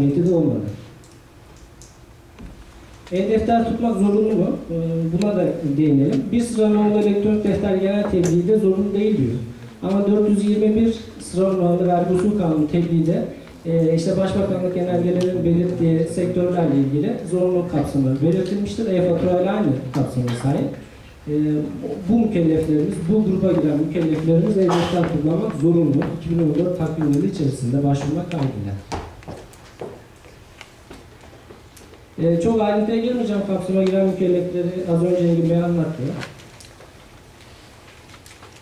niyeti de olmadı. E-defter tutmak zorunlu mu? Ee, Buna da değinelim. Bir sıra numaralı elektronik defter genel tebliğde zorunlu değil diyor. Ama 421 sıra numaralı vergi usul kanunu tebliğde e, işte Başbakanlık genelgelerinin belirttiği sektörlerle ilgili zorunluluk kapsamı belirtilmiştir. E-fatura ile aynı kapsama sahip. E, bu mükelleflerimiz, bu gruba giren mükelleflerimiz e-defter kullanmak zorunlu. 2014 takvim yılı içerisinde başvurmak kaydıyla. Ee, çok ayrıntıya girmeyeceğim kapsama giren mükellefleri az önce Engin Bey anlattı.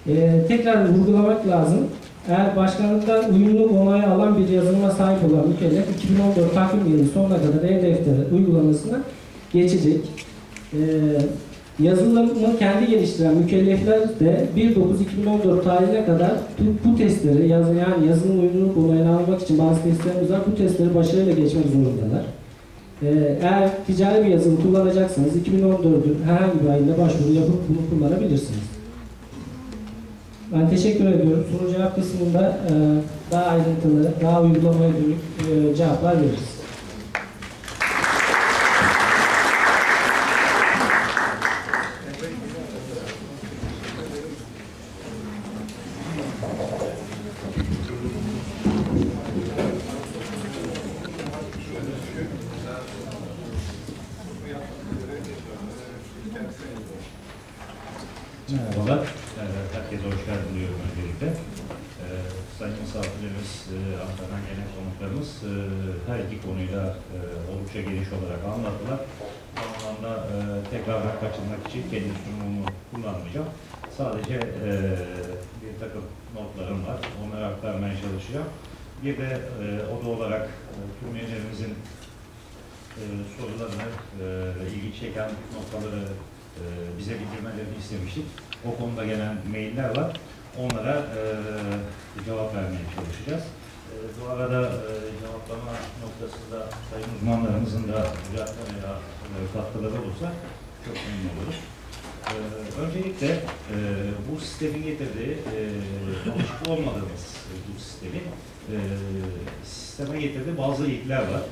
Ee, tekrar vurgulamak lazım. Eğer başkanlıktan uyumlu onayı alan bir yazılıma sahip olan mükellef 2014 takvim yılı sonuna kadar e-defteri uygulamasına geçecek. Ee, yazılımı kendi geliştiren mükellefler de 1.9.2014 tarihine kadar bu, bu testleri yani yazılım uyumluluk onayını almak için bazı testlerimiz var. Bu testleri başarıyla geçmek zorundalar. Ee, eğer ticari bir yazılım kullanacaksanız 2014'ün herhangi bir ayında başvuru yapıp bunu kullanabilirsiniz. Ben teşekkür ediyorum. Soru cevap kısmında e, daha ayrıntılı, daha uygulamaya dönük e, cevaplar veririz. Merhabalar. Ee, Herkese hoş geldin diyorum öncelikle. Ee, Sayın misafirlerimiz, e, Ankara'dan gelen konuklarımız e, her iki konuyla e, oldukça geniş olarak anlattılar. Bu anlamda e, kaçınmak için kendi sunumumu kullanmayacağım. Sadece bir takım notlarım var. Onları aktarmaya çalışacağım. Bir de e, oda olarak tüm üyelerimizin e, sorularını, ilgi çeken noktaları bize bildirmelerini istemiştik. O konuda gelen mailler var. Onlara e, cevap vermeye çalışacağız. E, bu arada e, cevaplama noktasında sayın uzmanlarımızın da düzeltme veya e, katkıları olursa çok memnun oluruz. E, öncelikle e, bu sistemin getirdiği, e, alışık olmadığımız e, bu sistemi, e, sisteme getirdiği bazı ilkler var.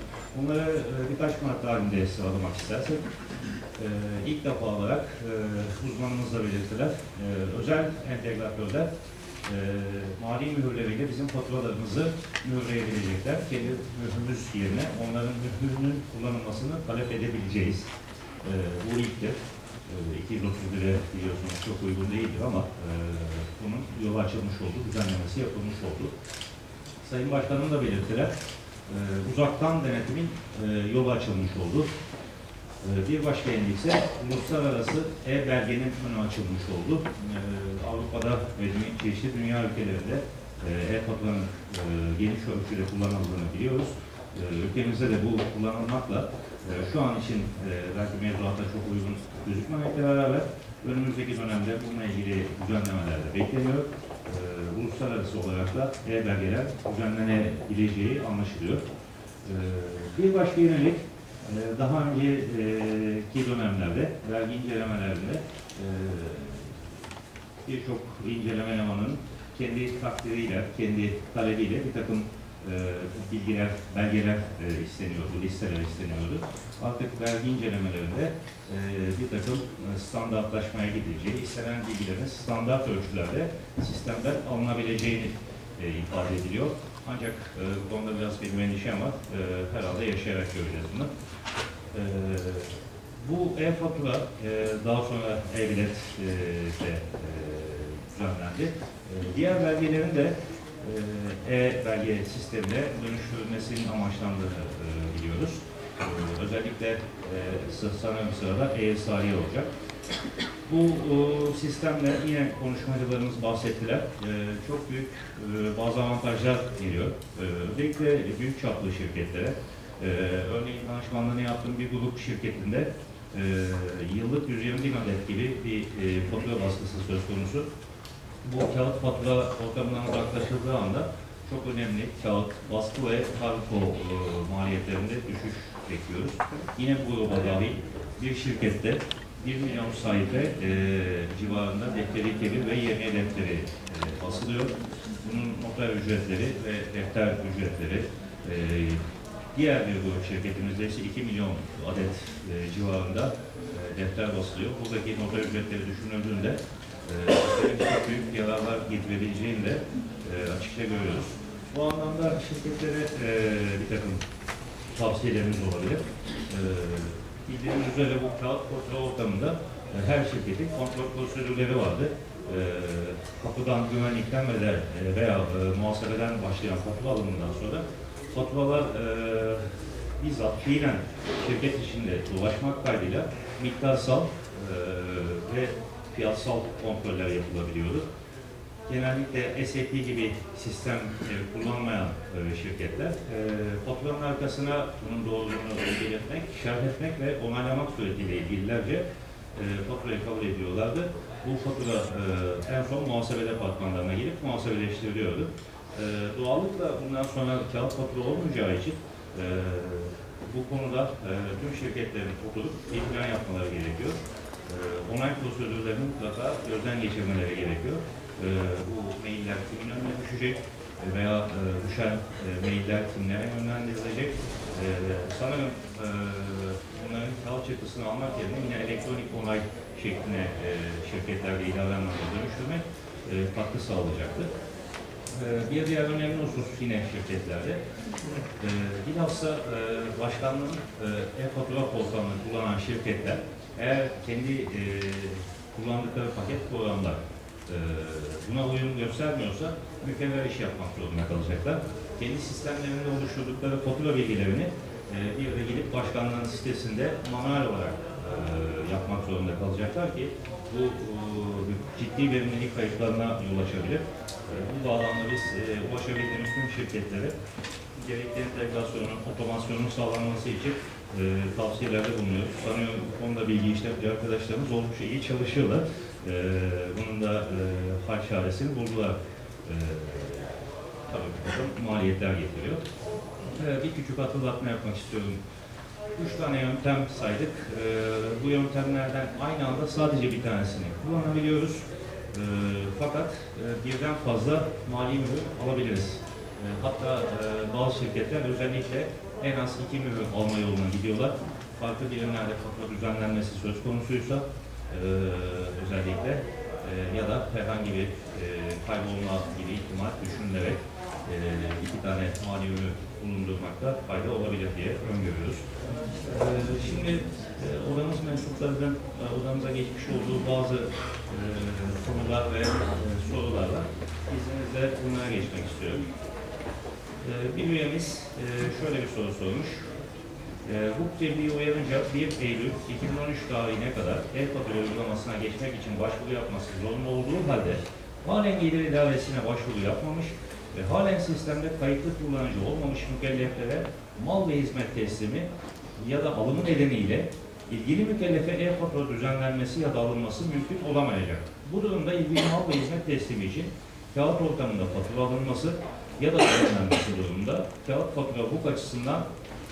Bunları e, birkaç madde halinde sıralamak istersek, ee, ilk defa olarak e, uzmanımız da belirttiler. E, özel entegratörler e, mali mühürleriyle bizim faturalarımızı mühürleyebilecekler. Kendi mühürümüz yerine onların mühürünün kullanılmasını talep edebileceğiz. E, bu ilktir. E, 231'e biliyorsunuz çok uygun değildir ama e, bunun yolu açılmış oldu, düzenlemesi yapılmış oldu. Sayın Başkanım da belirttiler. E, uzaktan denetimin e, yolu açılmış oldu. Ee, Bir başka yeni ise uluslararası e-belgenin önü açılmış oldu. Ee, Avrupa'da ve çeşitli dünya ülkelerinde e, e-faturanın e, geniş ölçüde kullanıldığını biliyoruz. Ülkemizde de bu kullanılmakla e, şu an için e, belki mevzuata çok uygun gözükmemekle beraber önümüzdeki dönemde bununla ilgili düzenlemeler de bekleniyor. Uluslararası olarak da e-belgeler düzenlenebileceği anlaşılıyor. Ee, Bir başka yenilik ee, Daha önceki dönemlerde vergi incelemelerinde e, birçok inceleme elemanının kendi takdiriyle, kendi talebiyle bir takım e, bilgiler, belgeler e, isteniyordu, listeler isteniyordu. Artık vergi incelemelerinde e, bir takım standartlaşmaya gidileceği, istenen bilgilerin standart ölçülerde sistemden alınabileceğini ifade ediliyor. Ancak e, bu konuda biraz benim endişem var. E, herhalde yaşayarak göreceğiz bunu. Bu e-fatura daha sonra e-bilet de düzenlendi. Diğer belgelerin de e-belge sistemine dönüştürülmesinin amaçlandığını e, biliyoruz. E, özellikle e, sanırım sırada e-sariye olacak. Bu e, sistemle yine konuşmacılarımız bahsettiler. E, çok büyük e, bazı avantajlar geliyor. E, özellikle büyük çaplı şirketlere. E, örneğin danışmanlığını yaptığım bir grup şirketinde e, yıllık 120 bin adet gibi bir e, fatura baskısı söz konusu. Bu kağıt fatura ortamından uzaklaşıldığı anda çok önemli kağıt, baskı ve kargo e, maliyetlerinde düşüş bekliyoruz. Yine bu gruba dahil bir şirkette 1 milyon sayfa e, civarında defteri kebir ve yeni defteri e, basılıyor. Bunun noter ücretleri ve defter ücretleri e, Diğer bir grup şirketimizde ise 2 milyon adet e, civarında e, defter basılıyor. Buradaki nota ücretleri düşünüldüğünde e, çok büyük yararlar getirebileceğini de e, açıkça görüyoruz. Bu anlamda şirketlere e, bir takım tavsiyelerimiz olabilir. E, bildiğiniz üzere bu kağıt kontrol ortamında e, her şirketin kontrol prosedürleri vardı. Kapıdan, güvenlikten ve veya e, muhasebeden başlayan fatura alımından sonra faturalar bizzat fiilen şirket içinde dolaşmak kaydıyla miktarsal ve fiyatsal kontroller yapılabiliyordu. Genellikle SAP gibi sistem e, kullanmayan e, şirketler e, faturanın arkasına bunun doğruluğunu belirtmek, şerh etmek ve onaylamak suretiyle ilgililerce e, faturayı kabul ediyorlardı. Bu fatura e, en son muhasebe departmanlarına gelip muhasebeleştiriliyordu. E, doğallıkla bundan sonra kağıt fatura olmayacağı için bu konuda tüm şirketlerin oturup bir plan yapmaları gerekiyor. E, onay prosedürlerini mutlaka gözden geçirmeleri gerekiyor. E, bu mailler kimin önüne düşecek veya e, düşen e, mailler kimlere yönlendirilecek. E, sanırım e, bunların kağıt çıktısını almak yerine yine elektronik onay şekline e, şirketlerde ilave anlamda dönüştürmek e, katkı sağlayacaktır. Ee, Bir diğer önemli husus yine şirketlerde. Ee, Bilhassa e, başkanlığın e, e-fatura portalını kullanan şirketler eğer kendi e, kullandıkları paket programlar e, buna uyum göstermiyorsa mükemmel iş yapmak zorunda kalacaklar. Kendi sistemlerinde oluşturdukları fatura bilgilerini e, bir de gidip başkanlığın sitesinde manuel olarak e, yapmak zorunda kalacaklar ki bu e, ciddi verimlilik kayıplarına yol açabilir. E, Bu bağlamda biz e, ulaşabildiğimiz tüm şirketlere gerekli entegrasyonun, otomasyonun sağlanması için e, tavsiyelerde bulunuyoruz. Sanıyorum bu konuda bilgi işlemci arkadaşlarımız oldukça iyi çalışıyorlar. E, bunun da e, hal çaresini buldular. E, tabii bir takım maliyetler getiriyor. E, bir küçük hatırlatma yapmak istiyorum. Üç tane yöntem saydık. E, bu yöntemlerden aynı anda sadece bir tanesini kullanabiliyoruz. E, fakat e, birden fazla mali mühür alabiliriz. E, hatta e, bazı şirketler özellikle en az iki mühür alma yoluna gidiyorlar. Farklı birimlerde fatura düzenlenmesi söz konusuysa e, özellikle e, ya da herhangi bir kaybolma gibi ihtimal düşünülerek iki tane mali ürünü bulundurmakta fayda olabilir diye öngörüyoruz. E, şimdi odamız mensuplarının odamıza geçmiş olduğu bazı konular ve e, sorularla izninizle bunlara geçmek istiyorum. E, bir üyemiz e, şöyle bir soru sormuş. E, hukuk tebliği uyarınca 1 Eylül 2013 tarihine kadar e-fatura uygulamasına geçmek için başvuru yapması zorunlu olduğu halde halen gelir idaresine başvuru yapmamış ve halen sistemde kayıtlı kullanıcı olmamış mükelleflere mal ve hizmet teslimi ya da alımı nedeniyle ilgili mükellefe e-fatura düzenlenmesi ya da alınması mümkün olamayacak. Bu durumda ilgili mal ve hizmet teslimi için kağıt ortamında fatura alınması ya da düzenlenmesi durumunda kağıt fatura hukuk açısından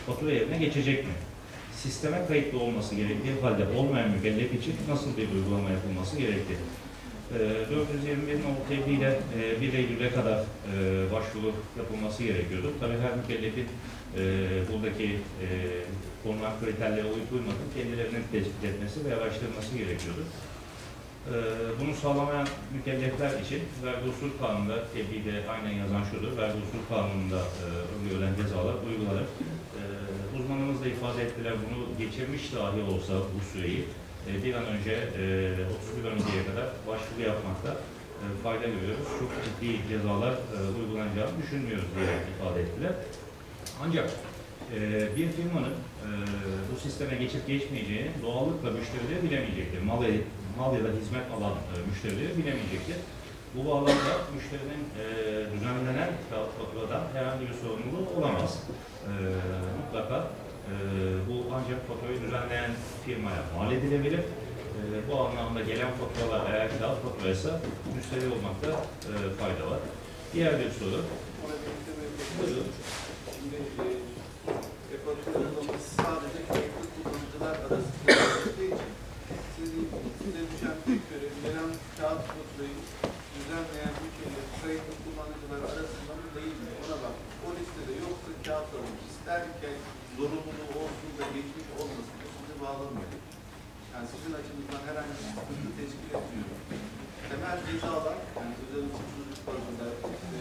fatura yerine geçecek mi? Sisteme kayıtlı olması gerektiği halde olmayan mükellef için nasıl bir uygulama yapılması gerektiği. E, 421 nolu tebliğiyle e, 1 Eylül'e kadar e, başvuru yapılması gerekiyordu. Tabii her mükellefin e, buradaki e, konulan kriterlere uyup uymadığını kendilerinin tespit etmesi ve araştırması gerekiyordu. E, bunu sağlamayan mükellefler için vergi usul kanununda tebliğde aynen yazan şudur, vergi usul kanununda e, öngörülen cezalar uygulanır. E, uzmanımız da ifade ettiler bunu geçirmiş dahi olsa bu süreyi e, bir an önce e, 31 Aralık'a kadar başvuru yapmakta e, fayda görüyoruz. Çok ciddi cezalar e, uygulanacağını düşünmüyoruz diye ifade ettiler. Ancak e, bir firmanın e, bu sisteme geçip geçmeyeceğini doğallıkla müşterileri bilemeyecektir. Mal, mal ya da hizmet alan e, müşterileri bilemeyecektir. Bu bağlamda müşterinin e, düzenlenen faturadan herhangi bir sorumluluğu olamaz. E, mutlaka e, bu ancak faturayı düzenleyen firmaya mal edilebilir. E, bu anlamda gelen faturalar eğer kağıt faturaysa müşteri olmakta e, fayda var. Diğer bir soru. Buyurun. Şimdi e, e-fatura uygulaması sadece kayıtlı kullanıcılar arasında olduğu için sizin size düşen tek görev gelen kağıt faturayı düzenleyen mükellef kayıtlı kullanıcılar arasında mı değil mi ona bak. O listede yoksa kağıt alın. İster kay- zorunluluğu olsun da geçmiş olmasın da sizi bağlamıyor. Yani sizin açınızdan herhangi bir sıkıntı teşkil etmiyor. Temel cezalar, yani özel hukuksuzluk bazında işte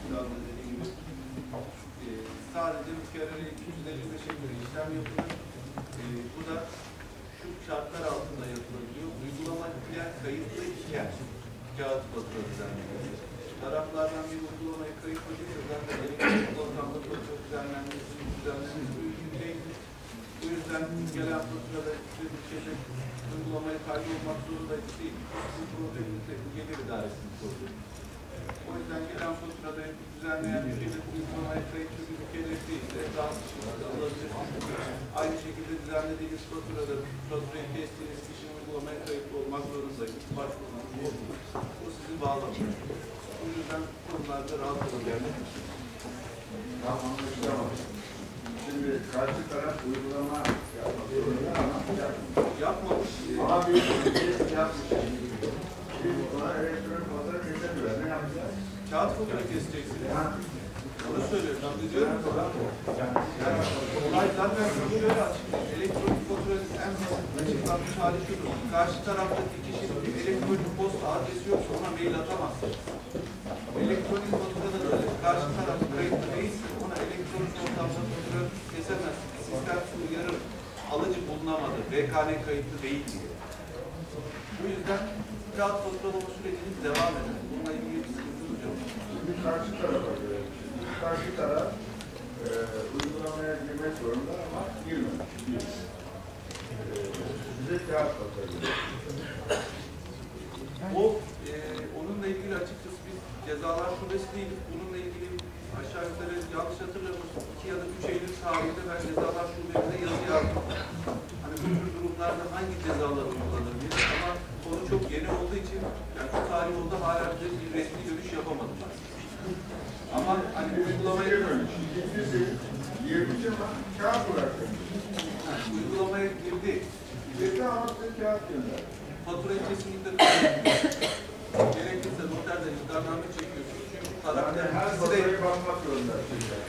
Kur'an'da dediği gibi e, sadece bir kere 255'e göre işlem yapılır. E, bu da şu şartlar altında yapılabiliyor. Uygulama iken kayıtlı iken kağıt fatura düzenlenir. Taraflardan bir uygulamaya kayıt edilirse zaten elektronik ortamda fatura düzenlenmesi, düzenlenmesi mümkün değildir. Bu yüzden gelen faturada işte bir kere uygulamaya kaydolmak zorunda değil. Bu problemimizde bu gelir idaresinin problemi. O yüzden gelen faturada düzenleyen ülkenin uygulamaya kayıtlı bir ülkeleri değil de daha dışında alabilir. Aynı şekilde düzenlediğiniz faturada faturayı kestiğiniz kişinin uygulamaya kayıtlı olmak zorunda. Başvurmanız olmuyor. Bu sizi bağlamıyor. O yüzden konularda rahat olun. Tamam anlaşılamam. Şimdi karşı taraf uygulama yapmak zorunda ama yapmıyor. Yapmamış. Ama bir bir yapmış. Biz ona elektronik fatura kesemiyor. Ne yapacağız? Kağıt fatura keseceksiniz. Onu söylüyorum. Şimdi diyorum ki yani olay zaten şöyle. Karşı taraftaki kişinin bir elektronik posta adresi yoksa ona mail atamazsınız. Elektronik faturada da. Karşı taraf kayıtlı değilse ona elektronik ortamda fatura kesemezsiniz. Sistem uyarır. Alıcı bulunamadı. BKN kayıtlı değil diye. Bu yüzden kağıt faturalama süreciniz devam eder. Bununla ilgili bir sıkıntımız yok. Şimdi karşı tarafa göre. Karşı taraf e, uygulamaya girmek zorunda ama girmemiş. Bir. E, size kağıt geliyor. O e, onunla ilgili açıkçası biz cezalar şubesi değiliz. Bununla ilgili aşağı yukarı yanlış hatırlamıyorsam iki ya da üç Eylül tarihinde ben cezalar şubesine yazı yazdım. Hani bu tür durumlarda hangi cezalar uygulanır diye. Ama konu çok yeni olduğu için yani şu tarih oldu hala bize bir resmi görüş yapamadılar. Ama hani bu uygulamaya, Girmemiş. İkincisi girmiş ama kağıt bırakıyor. yani uygulamaya girdi. Girdi ama kağıt gönder. Faturayı kesinlikle gerekirse noterden iddianame çekiyorsunuz. Çünkü taraf Yani her faturayı bakmak zorunda.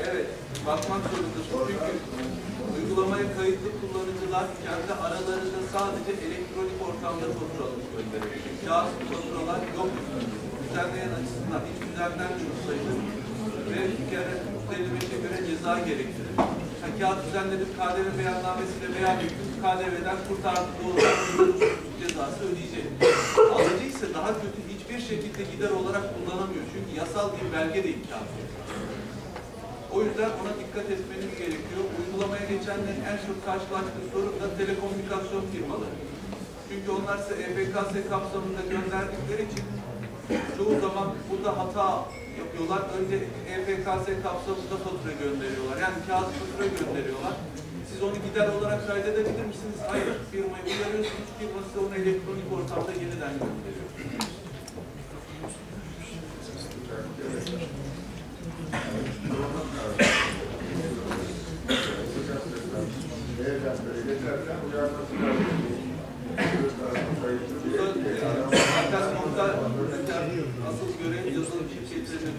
Evet, bakmak zorundasın. Çünkü uygulamaya kayıtlı kullanıcılar kendi aralarında sadece elektronik ortamda faturalık gönderiyor. Kağıt faturalar yok. Düzenleyen açısından hiç düzenlenmiyor sayılır. Ve bir kere 55'e göre ceza gerektirir. Ha, kağıt düzenledim KDV beyannamesiyle veya bütün KDV'den kurtardı doğru cezası ödeyecek. Alıcı ise daha kötü hiçbir şekilde gider olarak kullanamıyor. Çünkü yasal bir belge değil kağıt. O yüzden ona dikkat etmeniz gerekiyor. Uygulamaya geçenlerin en çok karşılaştığı sorun da telekomünikasyon firmaları. Çünkü onlar size EPKS kapsamında gönderdikleri için çoğu zaman burada hata yapıyorlar. Önce EPKS kapsamında fatura gönderiyorlar. Yani kağıt fatura gönderiyorlar. Siz onu gider olarak kaydedebilir misiniz? Hayır. Firmayı uyarıyorsunuz. Firma size onu elektronik ortamda yeniden gönderiyor. Beyefendi geçerken uyarması lazım. Öbür tarafın kayıtlı Bu diye da bir e, arama- Merkez Nokta Nokta asıl görev yazılım şirketlerine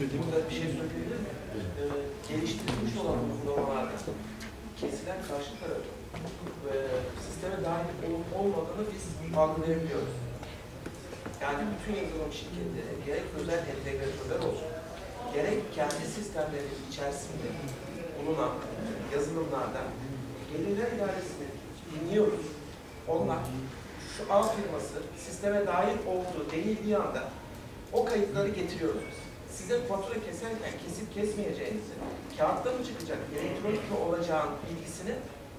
düşüyor. Burada bir şey söyleyebilir miyim? Ee, geliştirilmiş olan uygulamalarda kesilen karşı tarafın e, sisteme dahil olup olmadığını biz algılayabiliyoruz. Yani bütün yazılım şirketleri gerek özel entegratörler olsun, gerek kendi sistemleri içerisinde bulunan yazılımlardan gelirler idaresini dinliyoruz. Onlar şu A firması sisteme dahil olduğu denildiği anda o kayıtları getiriyoruz biz. Size fatura keserken kesip kesmeyeceğinizi, kağıtta mı çıkacak, elektronik mi olacağın bilgisini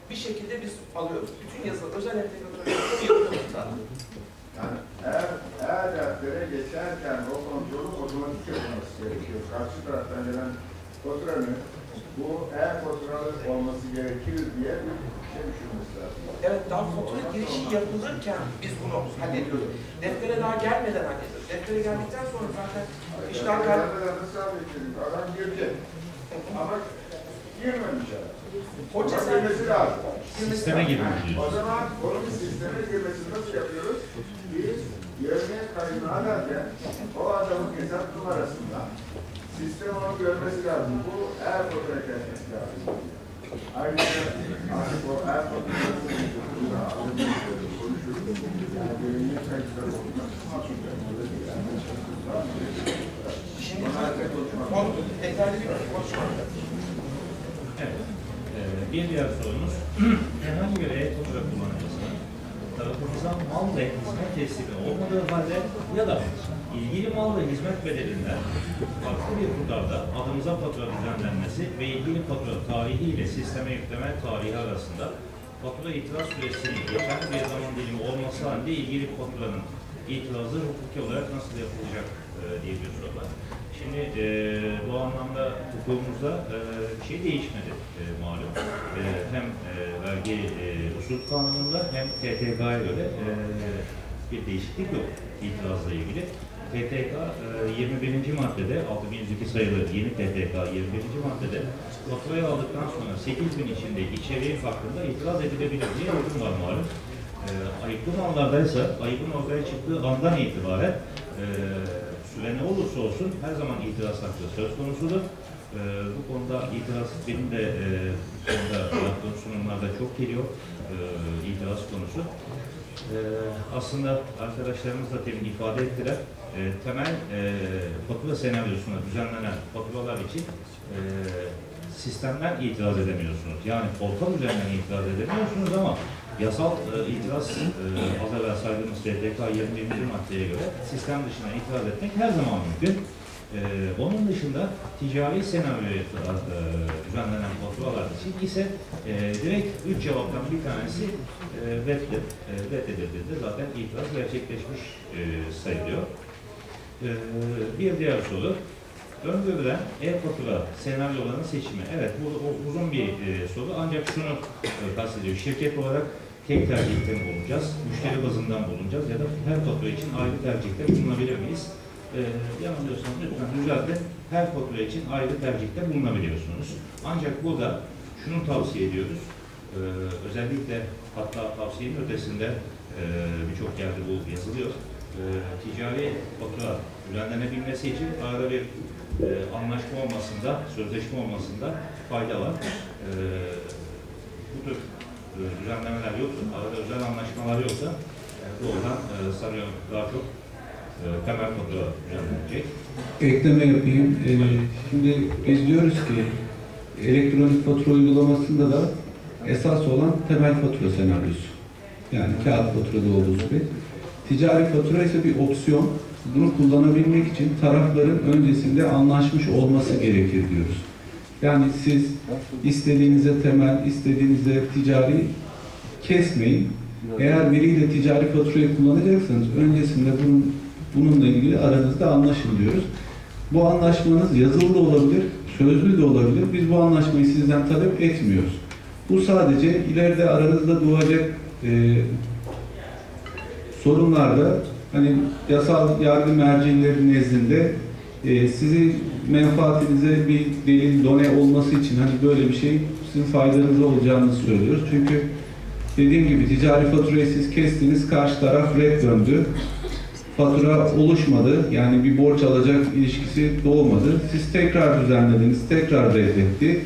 bir şekilde biz alıyoruz. Bütün yazılı özel entegratörleri yapıyoruz zaten. Yani eğer, eğer deftere geçerken o kontrolün otomatik yapılması gerekiyor. Karşı taraftan gelen faturanın bu e-faturalı olması gerekir diye bir şey düşünmesi lazım. Evet, daha fatura girişi yapılırken biz bunu hallediyoruz. Deftere daha gelmeden hallediyoruz. Deftere geldikten sonra zaten işler halledeceğiz? Adam girdi. Ama girmemiş adam. Sen... girmesi lazım. Sisteme girmiş O zaman onun sisteme girmesini nasıl yapıyoruz? Biz yerine kaydını ararken o adamın hesap numarasından Sistem onu görmesi lazım. Bu eğer kesmesi lazım. Ayrıca artık o eğer faturası burada konuşuruz. Yani Şimdi konu detaylı bir konuşma. Evet. Ee, bir diğer sorumuz, herhangi bir e-fatura kullanıcısının tarafımızdan mal ve hizmet teslimi olmadığı halde ya da ilgili mal ve hizmet bedelinden farklı bir tutarda adımıza fatura düzenlenmesi ve ilgili fatura tarihi ile sisteme yükleme tarihi arasında fatura itiraz süresini geçen bir zaman dilimi olması halinde ilgili faturanın itirazı hukuki olarak nasıl yapılacak e, diye bir soru var. Şimdi e, bu anlamda hukukumuzda e, bir şey değişmedi e, malum. E, hem e, vergi e, usul kanununda hem TTK'ya göre e, bir değişiklik yok itirazla ilgili. TTK e, 21. maddede, 6102 sayılı yeni TTK 21. maddede faturayı aldıktan sonra 8 gün içinde içeriğin farkında itiraz edilebilir diye hüküm var malum. E, ayıplı mallardaysa ayıbın ortaya çıktığı andan itibaren e, süre ne olursa olsun her zaman itiraz hakkı söz konusudur. E, bu konuda itiraz benim de e, bu konuda yaptığım sunumlarda çok geliyor e, itiraz konusu. E, aslında arkadaşlarımız da temin ifade ettiler. E, temel e, fatura senaryosuna düzenlenen faturalar için e, sistemden itiraz edemiyorsunuz. Yani portal üzerinden itiraz edemiyorsunuz ama yasal e, itiraz e, az evvel saydığımız TTK 21. maddeye göre sistem dışına itiraz etmek her zaman mümkün. E, onun dışında ticari senaryoya e, düzenlenen faturalar için ise e, direkt üç cevaptan bir tanesi e, e, reddedildiğinde zaten itiraz gerçekleşmiş e, sayılıyor. E, bir diğer soru, Öngörülen e-fatura senaryolarının seçimi. Evet bu o- uzun bir e, soru ancak şunu e, kastediyor. Şirket olarak tek tercihte mi bulunacağız? Müşteri bazından bulunacağız ya da her fatura için ayrı tercihte bulunabilir miyiz? E, yanılıyorsanız lütfen düzeltin. Her fatura için ayrı tercihte bulunabiliyorsunuz. Ancak burada şunu tavsiye ediyoruz. E, özellikle hatta tavsiyenin ötesinde e, birçok yerde bu yazılıyor. E, ticari fatura düzenlenebilmesi için arada bir e, anlaşma olmasında, sözleşme olmasında fayda var. E, bu tür e, düzenlemeler yoksa, arada özel anlaşmalar yoksa e, doğrudan e, sanıyorum daha çok e, temel fatura düzenlenecek. ekleme yapayım. Ee, şimdi biz diyoruz ki elektronik fatura uygulamasında da esas olan temel fatura senaryosu. Yani kağıt faturada olduğu gibi. Ticari fatura ise bir opsiyon. Bunu kullanabilmek için tarafların öncesinde anlaşmış olması gerekir diyoruz. Yani siz istediğinize temel, istediğinize ticari kesmeyin. Eğer biriyle ticari faturayı kullanacaksanız öncesinde bunun, bununla ilgili aranızda anlaşın diyoruz. Bu anlaşmanız yazılı da olabilir, sözlü de olabilir. Biz bu anlaşmayı sizden talep etmiyoruz. Bu sadece ileride aranızda doğacak e, sorunlarda hani yasal yargı mercileri nezdinde e, sizin menfaatinize bir delil done olması için hani böyle bir şey sizin faydanıza olacağını söylüyoruz. Çünkü dediğim gibi ticari faturayı siz kestiniz, karşı taraf red döndü. Fatura oluşmadı, yani bir borç alacak ilişkisi doğmadı. Siz tekrar düzenlediniz, tekrar reddetti.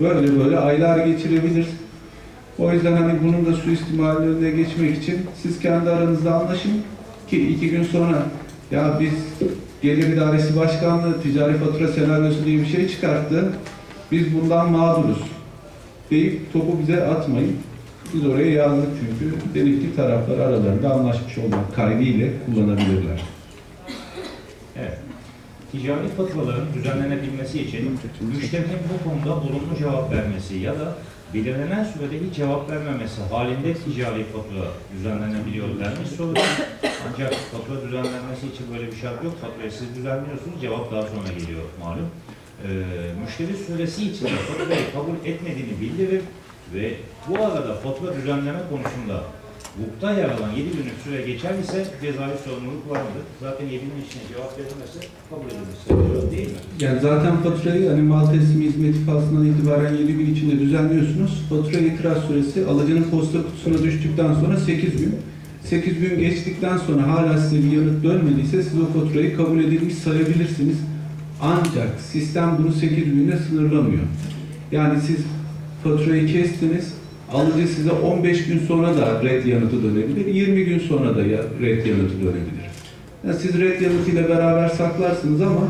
Böyle böyle aylar geçirebilir. O yüzden hani bunun da suistimalinin önüne geçmek için siz kendi aranızda anlaşın ki iki gün sonra ya biz Gelir İdaresi Başkanlığı ticari fatura senaryosu diye bir şey çıkarttı. Biz bundan mağduruz deyip topu bize atmayın. Biz oraya yazdık çünkü. Dedik ki taraflar aralarında anlaşmış olmak kaydıyla kullanabilirler. Evet. Ticari faturaların düzenlenebilmesi için müşterinin bu konuda olumlu cevap vermesi ya da belirlenen sürede hiç cevap vermemesi halinde ticari fatura düzenlenebiliyor denmiş soruda. Ancak fatura düzenlenmesi için böyle bir şart yok. Faturayı siz düzenliyorsunuz, cevap daha sonra geliyor malum. Ee, müşteri süresi içinde faturayı kabul etmediğini bildirir ve bu arada fatura düzenleme konusunda hukukta yer alan 7 günlük süre geçer ise cezai sorumluluk var mıdır? Zaten 7 gün içinde cevap verilmesi kabul sayılıyor değil mi? Yani zaten faturayı hani mal teslimi hizmeti faslından itibaren 7 gün içinde düzenliyorsunuz. Fatura itiraz süresi alıcının posta kutusuna düştükten sonra 8 gün. 8 gün geçtikten sonra hala size bir yanıt dönmediyse siz o faturayı kabul edilmiş sayabilirsiniz. Ancak sistem bunu 8 günde sınırlamıyor. Yani siz faturayı kestiniz, alıcı size 15 gün sonra da red yanıtı dönebilir, 20 gün sonra da red yanıtı dönebilir. Yani siz red yanıtıyla beraber saklarsınız ama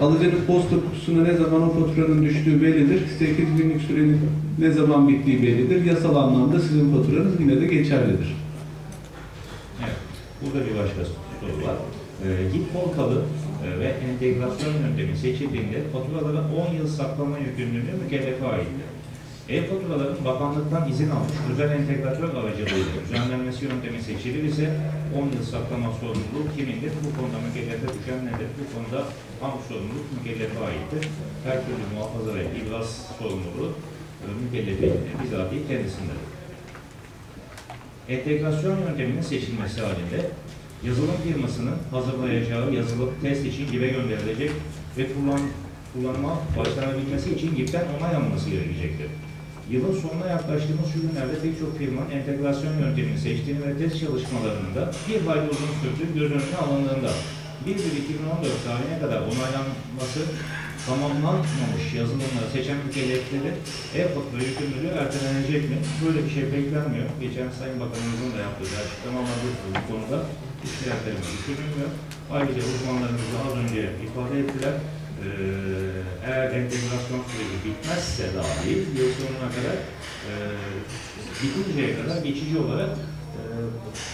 alıcının posta kutusuna ne zaman o faturanın düştüğü bellidir. 8 günlük sürenin ne zaman bittiği bellidir. Yasal anlamda sizin faturanız yine de geçerlidir. Burada bir başka soru var. E, git portalı e, ve entegrasyon yöntemi seçildiğinde faturaların 10 yıl saklama yükümlülüğü mükellefe aittir. E-faturaların bakanlıktan izin almış özel entegratör aracılığıyla düzenlenmesi yöntemi seçilir ise 10 yıl saklama sorumluluğu kimindir? Bu konuda mükellefe düşen nedir? Bu konuda hangi sorumluluk mükellefe aittir? Her türlü muhafaza ve ibraz sorumluluğu e, mükellefin bizatihi kendisindedir. Entegrasyon yönteminin seçilmesi halinde yazılım firmasının hazırlayacağı yazılım test için GİB'e gönderilecek ve kullan, kullanıma başlanabilmesi için GİB'den onay alınması gerekecektir. Yılın sonuna yaklaştığımız şu günlerde pek çok firmanın entegrasyon yöntemini seçtiğini ve test çalışmalarında bir hayli uzun sürdüğü göz önüne alındığında 1-1-2014 tarihine kadar onaylanması tamamlanmamış yazılımları seçen mükellefleri e-fatura yükümlülüğü ertelenecek mi? Böyle bir şey beklenmiyor. Geçen Sayın Bakanımızın da yaptığı bir açıklamalar bu bu konuda erteleme düşünülmüyor. Ayrıca uzmanlarımız da az önce ifade ettiler. Ee, eğer entegrasyon süreci bitmezse dahi yıl sonuna kadar e, bitinceye kadar geçici olarak e,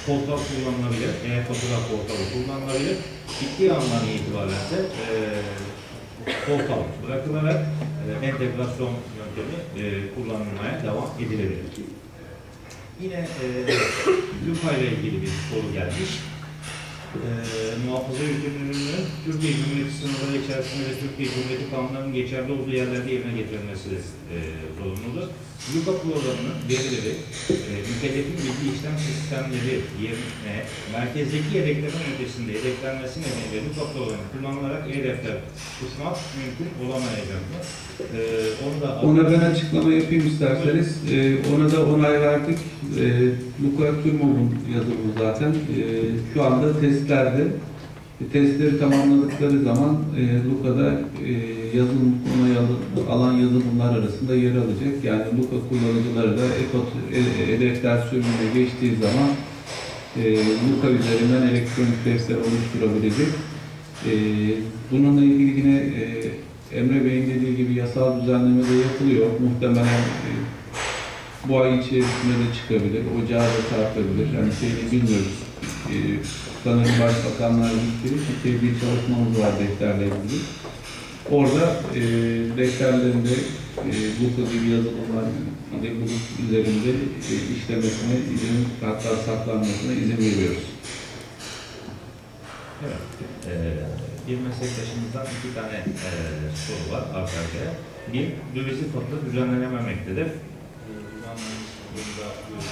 portal kullanılabilir, e-fatura portalı kullanılabilir. Bittiği andan itibaren de e, portal bırakılarak e, entegrasyon yöntemi e, kullanılmaya devam edilebilir. Yine e, Lupa ile ilgili bir soru gelmiş. E, muhafaza yükümlülüğünün Türkiye Cumhuriyeti sınırları içerisinde ve Türkiye Cumhuriyeti kanunlarının geçerli olduğu yerlerde yerine getirilmesi e, zorunludur. Lupa programının verileri, e, mükellefin bilgi işlem sistemleri yerine merkezdeki yedeklerin ötesinde yedeklenmesi nedeniyle Lupa programı kullanılarak e-defter tutmak mümkün olamayacaktır. E, onu da Ona ben açıklama yapayım isterseniz. Ee, ona da onay verdik. Ee, Luka Turmov'un yazılımı zaten. Ee, şu anda testlerde. E, Testleri tamamladıkları zaman e, Luka'da e, yazılım al- alan yazılımlar arasında yer alacak. Yani Luka kullanıcıları da e-fat- e- e-defter sürümüne geçtiği zaman e, Luka üzerinden elektronik defter oluşturabilecek. E, bununla ilgili yine e, Emre Bey'in dediği gibi yasal düzenleme de yapılıyor. Muhtemelen e, bu ay içerisinde de çıkabilir. Ocağı da çarpabilir. Yani şeyini bilmiyoruz. E, sanırım başbakanlar gitti. Bir tebliğ çalışmamız var defterle ilgili. Orada e, defterlerinde e, bu gibi yazılımlar ile bu üzerinde e, işlemesine izin, hatta saklanmasına izin veriyoruz. Evet. Ee, bir meslektaşımızdan iki tane e, soru var arka arkaya. Bir, dövizli fatura düzenlenememektedir. Burada-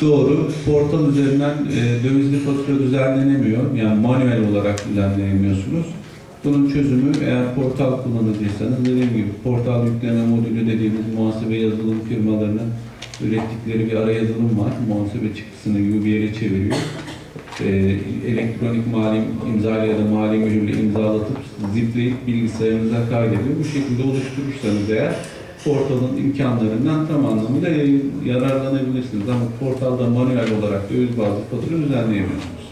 Doğru. Portal üzerinden e, dövizli fatura düzenlenemiyor. Yani manuel olarak düzenleyemiyorsunuz. Bunun çözümü eğer portal kullanıcıysanız dediğim gibi portal yükleme modülü dediğimiz muhasebe yazılım firmalarının ürettikleri bir ara yazılım var. Muhasebe çıktısını gibi bir yere çeviriyor. E, elektronik mali imza ya da mali mühürle imzalatıp zipleyip bilgisayarınıza kaydediyor. Bu şekilde oluşturursanız eğer portalın imkanlarından tam anlamıyla yararlanabilirsiniz. Ama portalda manuel olarak döviz bazlı fatura düzenleyemiyorsunuz.